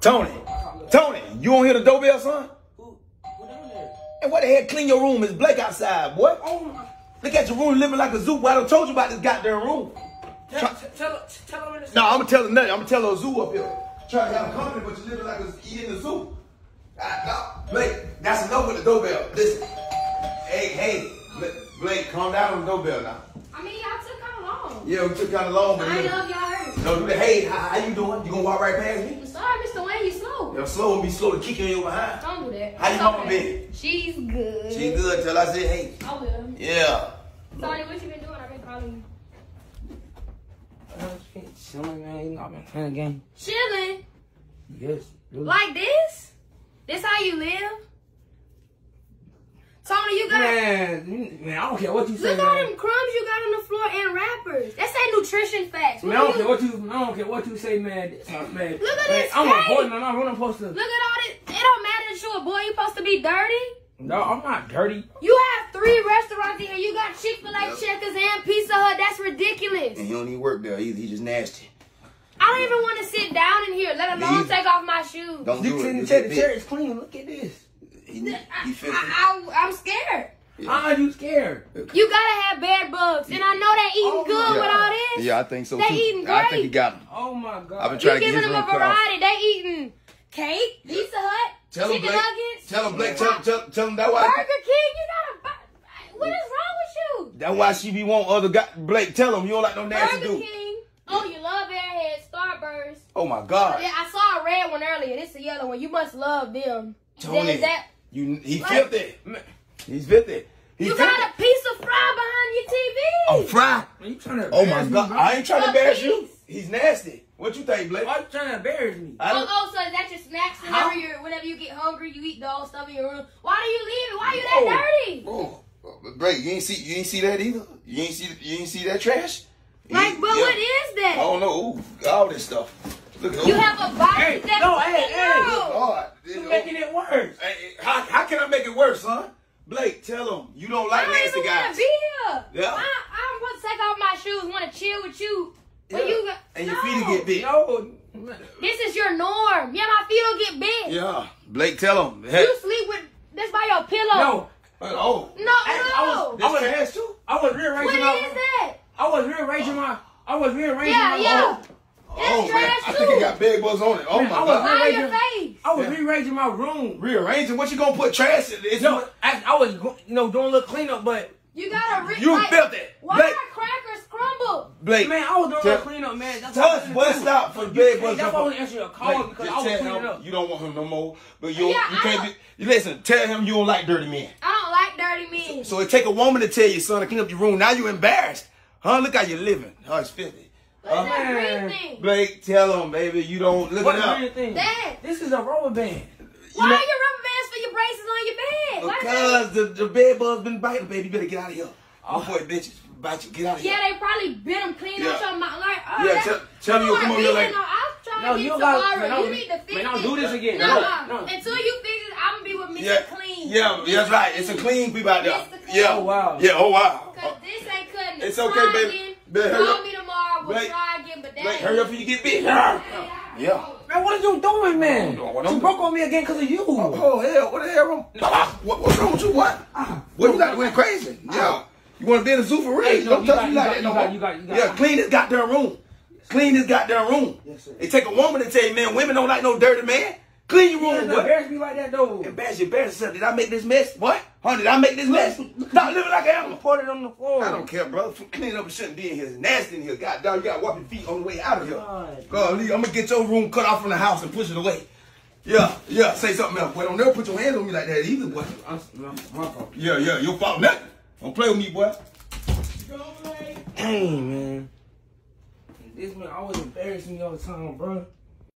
Tony, Tony, you don't hear the doorbell, son? Who, who down there? And what the hell? Clean your room. It's Blake outside, boy. Oh my. Look at your room living like a zoo. Boy, I done told you about this goddamn room. Tell, Try- tell, tell, tell him in No, I'm gonna tell her nothing. I'm gonna tell her a zoo up here. Trying to have a company, but you living like a, you in the zoo. Ah, no, Blake, that's enough with the doorbell. Listen, hey, hey, Blake, Blake, calm down on the doorbell now. I mean, y'all took kind of long. Yeah, we took kind of long, but I look, love y'all hurt. no, hey, how, how you doing? You gonna walk right past me? I'm sorry, Mr. Wayne, you slow. I'm slow and be slow to kick you in your behind. Don't do that. How your It's mama okay. been? She's good. She good till I say hey. I will. Yeah. Sorry, what you been doing? I've been calling you. Oh, Chilling, man. You know, I've been playing a game. Chilling. Yes. Really. Like this? This how you live? Tony, you got Man, man, I don't care what you say, look at all them crumbs you got on the floor and wrappers. That's that nutrition facts. Man, I don't What care you- what you, I don't care what you say, man. Uh, man, Look at man, this I'm face. important. I'm not what supposed to. Look at all this. It don't matter that you a boy. You supposed to be dirty. No, I'm not dirty. You have three restaurants here. You got Chick Fil A, Yep. Checkers, and Pizza Hut. That's ridiculous. And he don't even work there either. He just nasty. I don't even want to sit down in here, let alone take off my shoes. Don't You do can it. tell the big. chair is clean. Look at this. He, he I, filthy. I, I, I'm scared. Are ah, you scared? You gotta have bed bugs, and I know they eating Oh, good yeah. with all this. Yeah, I think so They too. eating I think great. he got him. Oh my god. I've been You trying to get giving his them a cut off. variety. They eating cake, Pizza Hut, Tell chicken Blake. nuggets, Tell him, Blake. Tell, tell, tell him that why. Burger King. You gotta. buy- What is wrong with you? That's why she be want other guy. Blake, tell him you don't like no nasty Burger dude. King. Oh, you love Airhead, Starburst. Oh my God, Yeah, I saw a red one earlier. This a yellow one. You must love them. Tony, Is that you he Like- filthy. He's filthy. He you filthy. got a piece of fry behind your TV? Oh, fry. Man, you trying to Oh my embarrass me, God, bro? I ain't trying to A embarrass you. He's nasty. What you think, Blake? Why you trying to embarrass me? I Oh, don't. oh, so is that your snacks whenever you whenever you get hungry, you eat the old stuff in your room? Why do you leave it? Why you that dirty? Oh, Blake, you ain't see you ain't see that either. You ain't see you ain't see that trash. Like, but yeah. what is I that? don't know. Ooh, all this stuff. Look You have a body Hey, that no, hey, hey, no. God, this- You making it worse. Hey, hey, how, how can I make it worse, son? Blake, tell him you don't I like don't nasty even want guys. to be here. Yeah. I, I want to take off my shoes, want to chill with you. But Yeah. you got, and your feet get big. No. This is your norm. Yeah, my feet will get big. Yeah, Blake, tell him. Hey. You sleep with this by your pillow. No. Uh, oh, No, I- I no. was- this I was- trash too. I was rearranging what my. is that? I was rearranging my. I was rearranging Yeah, my. yeah. Oh, man. I think it got bed bugs on it. Oh, man, my I was God. Rearranging, your face. I was yeah. rearranging my room. Rearranging? What you going to put trash in? It's no, I, I, was, you know, doing a little cleanup, but... You got to... Re- you like, felt it. Why Blake. are crackers crumbled? Blake. Man, I was doing a little cleanup, man. That's tell us what's up for bed bugs. That's why I was answering your call, Blake, because I was cleaning him, up. You don't want him no more, but you, yeah, you can't be... Listen, tell him you don't like dirty men. I don't like dirty men. So, so it take a woman to tell your son to clean up your room. Now you embarrassed. Huh? Look how you living. Huh? It's 50. Uh, Blake, tell them, baby, you don't look what it up. Thing? Dad, this is a rubber band. Why you know, are your rubber bands for your braces on your bed? Because the, the bed bug's been biting, baby. You better get out of here. Oh. boy bitches bite you, get out of here. Yeah, they probably bit them clean yeah. out your mouth. Like, oh, yeah, tell, tell you, come on, you're like. No, I'll try no, you got, man, you need to fix it. don't do this again. No, no, no. Until you fix it, I'm going to be with Mr. Yeah. Clean. Yeah, that's right. It's a clean people out there. Yeah. Oh, wow. Yeah, oh, wow. Because this ain't cutting. It's okay, baby. Better hurry me tomorrow. We'll Blake, try again, but that Blake, hurry up before you get bit. Yeah. Man, what are you doing, man? No, what you broke on me again because of you. Oh, oh hell, what the hell wrong? What, what's wrong with you? What? Uh-uh. What you got went crazy? Uh-uh. Yeah. You want to be in the zoo for real? Hey, no, Don't you touch me like that no you got- more. you got- you got- Yeah, clean this goddamn room. Clean this goddamn room. Yes, sir. It take a woman to tell you, man, women don't like no dirty man. Clean your room, embarrass me like that, though. Embarrass your embarrass yourself. Did I make this mess? What? Honey, Did I make this mess? Stop living like animal. Pour it on the floor. I don't care, bro. Clean up and shouldn't be in here. It's nasty in here. God damn, you gotta wipe your feet on the way out of here. God. God, Lee, I'm gonna get your room cut off from the house and push it away. Yeah, yeah, say something else. Boy, don't never put your hands on me like that either, boy. I'm, fault. Yeah, yeah, your fault nothing. Don't play with me, boy. Dang, man. This man always embarrassing me all the time, bro.